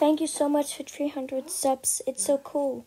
thank you so much for 300 subs. It's so cool.